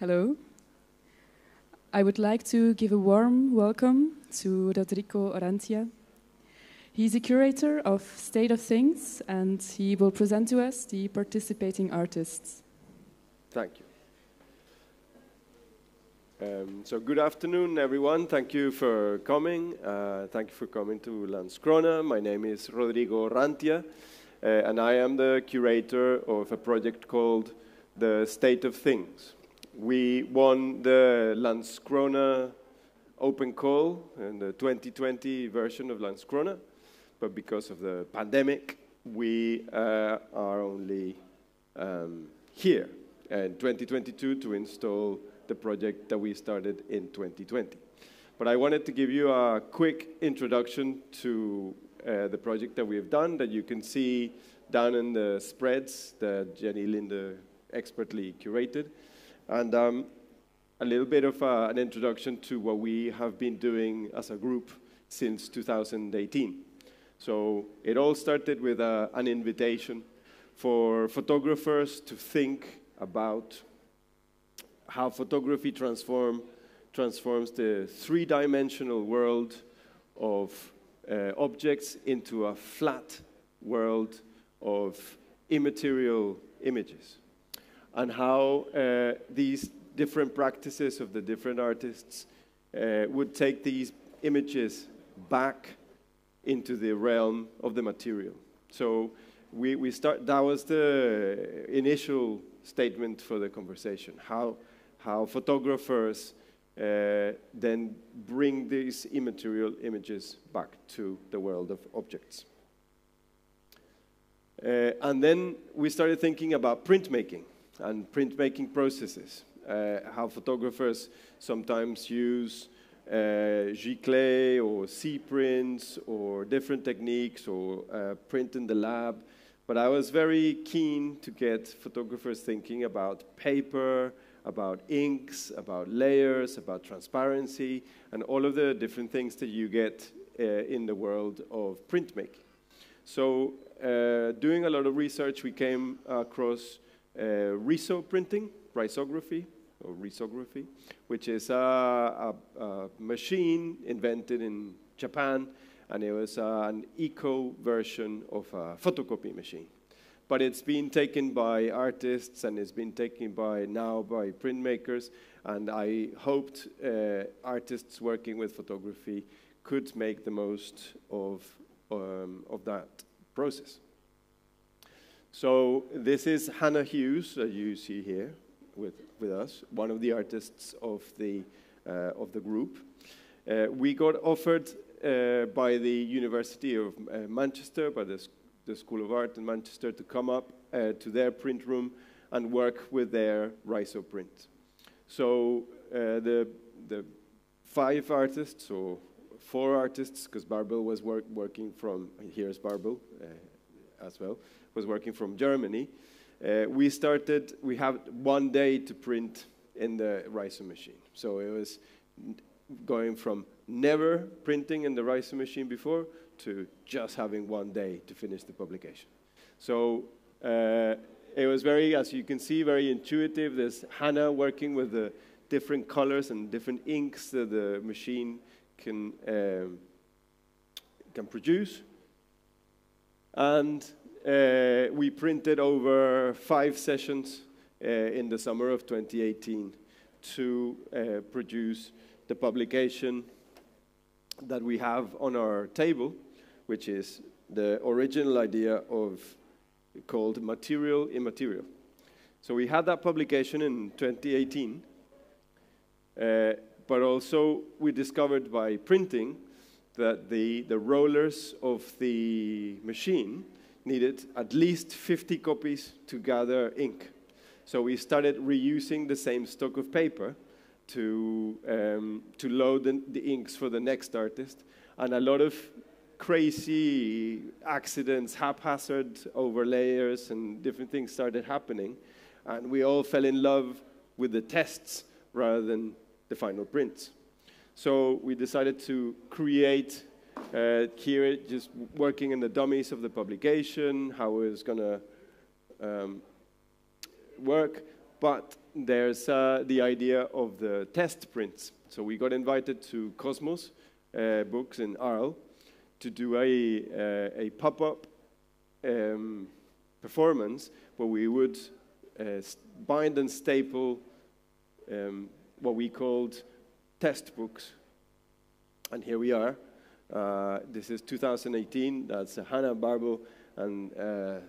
Hello. I would like to give a warm welcome to Rodrigo Orrantia. He's a curator of State of Things and he will present to us the participating artists. Thank you. Um, so good afternoon, everyone. Thank you for coming. Uh, thank you for coming to Landskrona. My name is Rodrigo Orrantia, uh, and I am the curator of a project called The State of Things. We won the Landskrona open call in the 2020 version of Landskrona, but because of the pandemic, we uh, are only um, here in 2022 to install the project that we started in 2020. But I wanted to give you a quick introduction to uh, the project that we have done that you can see down in the spreads that Jenny Linde expertly curated. And um, a little bit of uh, an introduction to what we have been doing as a group since 2018. So it all started with uh, an invitation for photographers to think about how photography transform, transforms the three-dimensional world of uh, objects into a flat world of immaterial images, and how uh, these different practices of the different artists uh, would take these images back into the realm of the material. So we, we start, that was the initial statement for the conversation, how how photographers uh, then bring these immaterial images back to the world of objects. Uh, and then we started thinking about printmaking and printmaking processes, uh, how photographers sometimes use uh, giclée or C-prints or different techniques or uh, print in the lab. But I was very keen to get photographers thinking about paper, about inks, about layers, about transparency, and all of the different things that you get uh, in the world of printmaking. So, uh, doing a lot of research, we came across uh, riso printing, risography, or risography, which is a, a, a machine invented in Japan, and it was uh, an eco version of a photocopy machine but it's been taken by artists and it's been taken by now by printmakers. And I hoped uh, artists working with photography could make the most of, um, of that process. So this is Hannah Hughes, that you see here with, with us, one of the artists of the, uh, of the group. Uh, we got offered uh, by the University of uh, Manchester, by the the School of Art in Manchester to come up uh, to their print room and work with their Riso print. So uh, the, the five artists, or four artists, because Bärbel was work, working from, here's Bärbel as well, was working from Germany. Uh, we started, we had one day to print in the Riso machine. So it was going from never printing in the Riso machine before to just having one day to finish the publication. So uh, it was very, as you can see, very intuitive. There's Hannah working with the different colors and different inks that the machine can, um, can produce. And uh, we printed over five sessions uh, in the summer of 2018 to uh, produce the publication that we have on our table which is the original idea of called material immaterial. So we had that publication in 2018, uh, but also we discovered by printing that the, the rollers of the machine needed at least 50 copies to gather ink. So we started reusing the same stock of paper to, um, to load the, the inks for the next artist. And a lot of crazy accidents, haphazard over layers, and different things started happening. And we all fell in love with the tests rather than the final prints. So we decided to create uh, here, just working in the dummies of the publication, how it was going to um, work. But there's uh, the idea of the test prints. So we got invited to Cosmos uh, Books in Arles to do a, uh, a pop-up um, performance where we would uh, bind and staple um, what we called test books. And here we are. Uh, this is 2018. That's Hannah Bärbel and uh,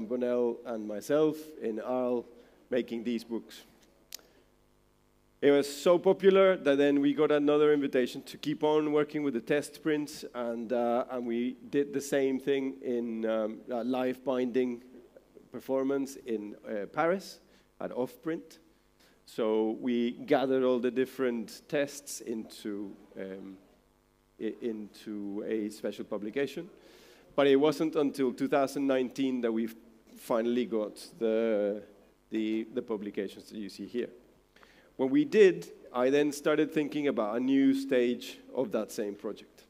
Bonnell and myself in Arles making these books. It was so popular that then we got another invitation to keep on working with the test prints, and, uh, and we did the same thing in um, live binding performance in uh, Paris at Offprint. So we gathered all the different tests into, um, into a special publication. But it wasn't until 2019 that we finally got the, the, the publications that you see here. When we did, I then started thinking about a new stage of that same project.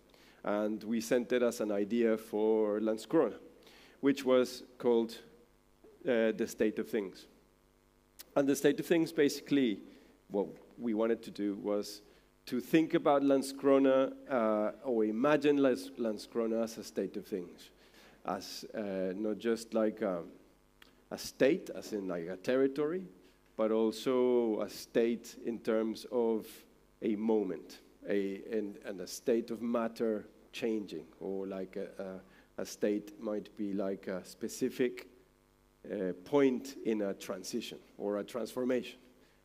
And we sent it as an idea for Landskrona, which was called uh, The State of Things. And The State of Things. Basically, what we wanted to do was to think about Landskrona uh, or imagine Landskrona as a state of things, as uh, not just like a, um, a state, as in like a territory, but also a state in terms of a moment, a, and, and a state of matter changing, or like a, a, a state might be like a specific point in a transition or a transformation.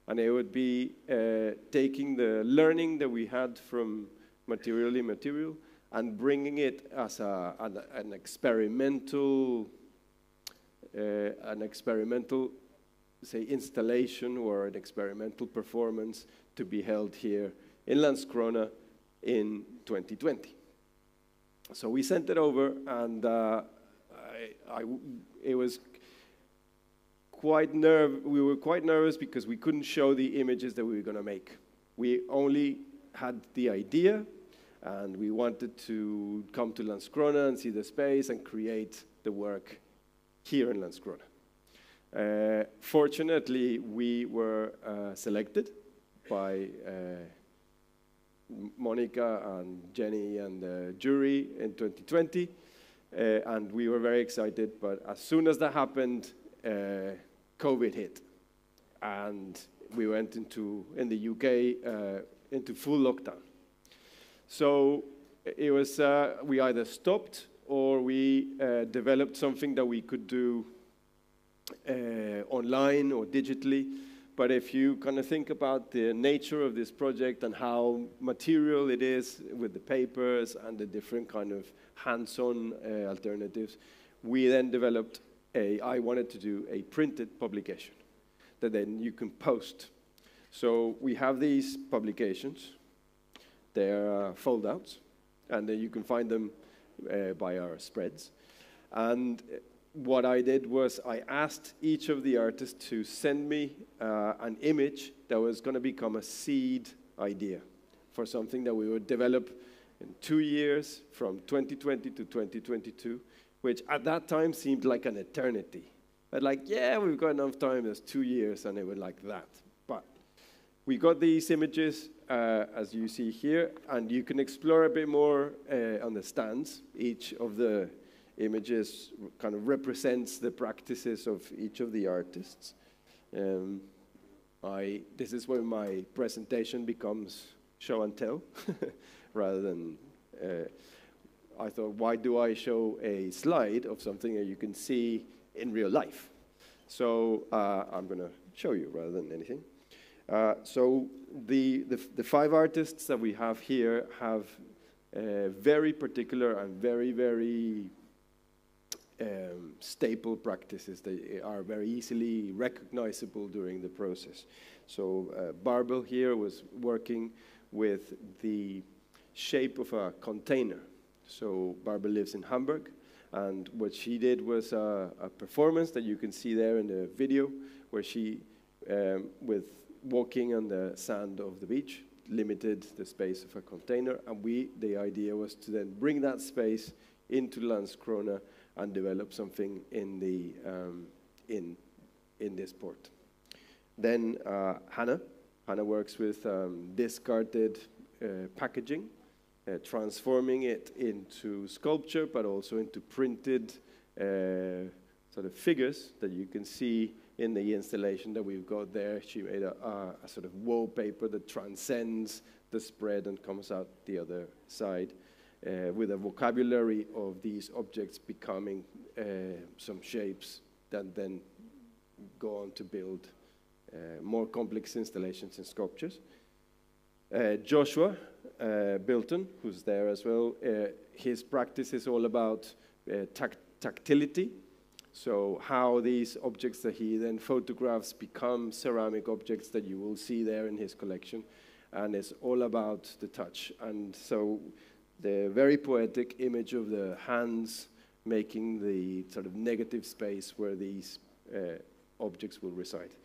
And it would be uh, taking the learning that we had from materially material and bringing it as a, an, an experimental, uh, an experimental say, installation or an experimental performance to be held here in Landskrona in 2020. So we sent it over, and uh, I, it was quite nerve. We were quite nervous because we couldn't show the images that we were going to make. We only had the idea, and we wanted to come to Landskrona and see the space and create the work here in Landskrona. Uh, fortunately, we were uh, selected by uh, Monica and Jenny and the jury in 2020, uh, and we were very excited. But as soon as that happened, uh, COVID hit, and we went into in the UK uh, into full lockdown. So it was we either stopped or we developed something that we could do uh, online or digitally. But if you kind of think about the nature of this project and how material it is with the papers and the different kind of hands-on uh, alternatives, we then developed a, I wanted to do a printed publication that then you can post. So we have these publications. They're foldouts, and then you can find them uh, by our spreads. And what I did was I asked each of the artists to send me uh, an image that was going to become a seed idea for something that we would develop in two years from 2020 to 2022, which at that time seemed like an eternity. But like, yeah, we've got enough time, there's two years, and it was like that. But we got these images, uh, as you see here, and you can explore a bit more uh, on the stands, each of the images kind of represents the practices of each of the artists. Um, I, this is where my presentation becomes show and tell rather than uh, I thought, why do I show a slide of something that you can see in real life? So uh, I'm going to show you rather than anything. Uh, so the, the, the, five artists that we have here have very particular and very, very um, staple practices They are very easily recognizable during the process. So uh, Bärbel here was working with the shape of a container. So Bärbel lives in Hamburg, and what she did was a, a performance that you can see there in the video, where she, um, with walking on the sand of the beach, limited the space of a container, and we, the idea was to then bring that space into Landskrona and develop something in, the, um, in, in this port. Then uh, Hannah. Hannah works with um, discarded uh, packaging, uh, transforming it into sculpture, but also into printed uh, sort of figures that you can see in the installation that we've got there. She made a, a, a sort of wallpaper that transcends the spread and comes out the other side. Uh, with a vocabulary of these objects becoming uh, some shapes that then go on to build uh, more complex installations and sculptures. Uh, Joshua Bilton, who's there as well, uh, his practice is all about tact tactility. So how these objects that he then photographs become ceramic objects that you will see there in his collection. And it's all about the touch. And so the very poetic image of the hands making the sort of negative space where these uh, objects will reside.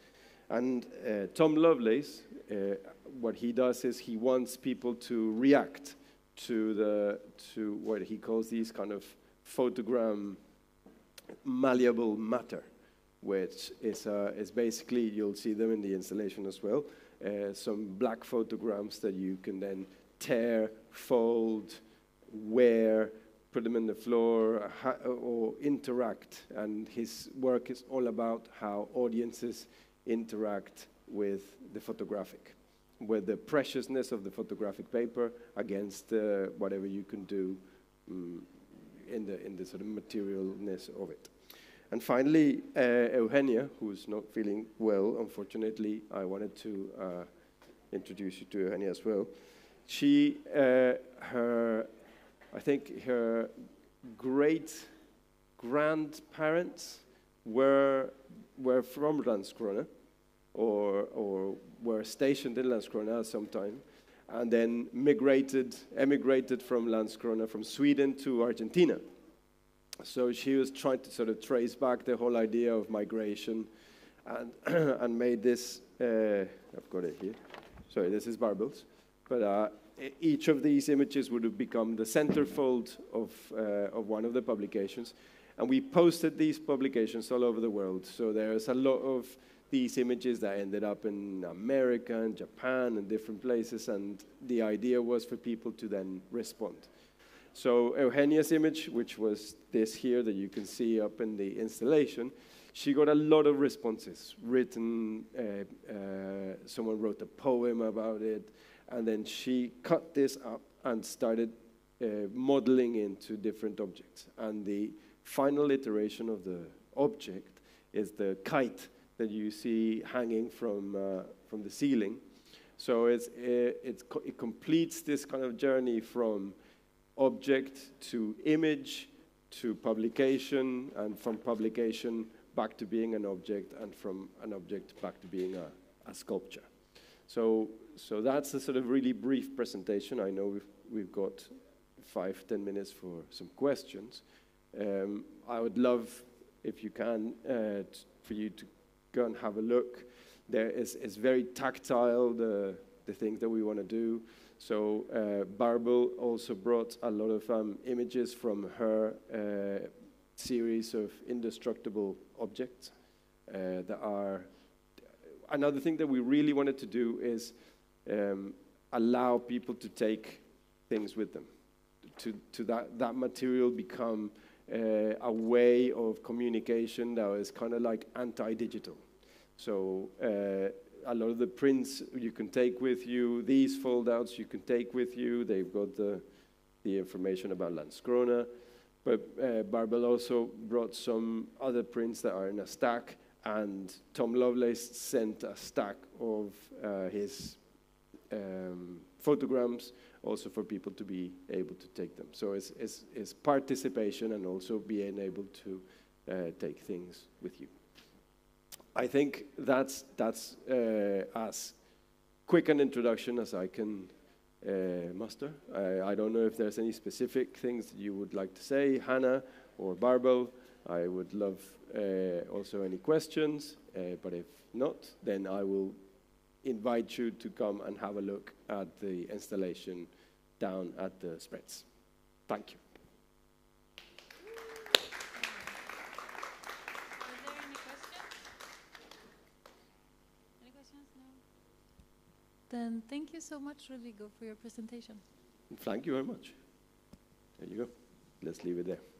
And uh, Tom Lovelace, uh, what he does is he wants people to react to the to what he calls these kind of photogram malleable matter, which is uh, is basically you'll see them in the installation as well. Uh, some black photograms that you can then tear, fold, wear, put them in the floor, or interact. And his work is all about how audiences interact with the photographic, with the preciousness of the photographic paper against uh, whatever you can do um, in, the, in the sort of materialness of it. And finally, uh, Eugenia, who's not feeling well, unfortunately, I wanted to uh, introduce you to Eugenia as well. She, uh, her, I think her great grandparents were, were from Landskrona or, or were stationed in Landskrona at some time and then migrated, emigrated from Landskrona, from Sweden to Argentina. So she was trying to sort of trace back the whole idea of migration and, and made this, uh, I've got it here. Sorry, this is Bärbels. But uh, each of these images would have become the centerfold of, uh, of one of the publications. And we posted these publications all over the world. So there's a lot of these images that ended up in America and Japan and different places, and the idea was for people to then respond. So Eugenia's image, which was this here that you can see up in the installation, she got a lot of responses. Written, uh, uh, someone wrote a poem about it, and then she cut this up and started uh, modeling into different objects. And the final iteration of the object is the kite that you see hanging from, uh, from the ceiling. So it's, it, it completes this kind of journey from object to image to publication, and from publication back to being an object, and from an object back to being a, a sculpture. So, so that's a sort of really brief presentation. I know we've, we've got five, ten minutes for some questions. Um, I would love, if you can, uh, for you to go and have a look. There is it's very tactile, the, the things that we want to do. So uh, Bärbel also brought a lot of um, images from her uh, series of indestructible objects uh, that are. Another thing that we really wanted to do is um, allow people to take things with them, to, to that, that material become uh, a way of communication that is kind of like anti-digital. So uh, a lot of the prints you can take with you, these foldouts you can take with you. They've got the, the information about Landskrona. But uh, Bärbel also brought some other prints that are in a stack, and Tom Lovelace sent a stack of uh, his um, photograms also for people to be able to take them. So it's, it's, it's participation and also being able to uh, take things with you. I think that's, that's uh, as quick an introduction as I can uh, muster. I, I, don't know if there's any specific things you would like to say, Hannah or Bärbel. I would love uh, also any questions, uh, but if not, then I will invite you to come and have a look at the installation down at the spreads. Thank you. Then thank you so much, Rodrigo, for your presentation. Thank you very much. There you go. Let's leave it there.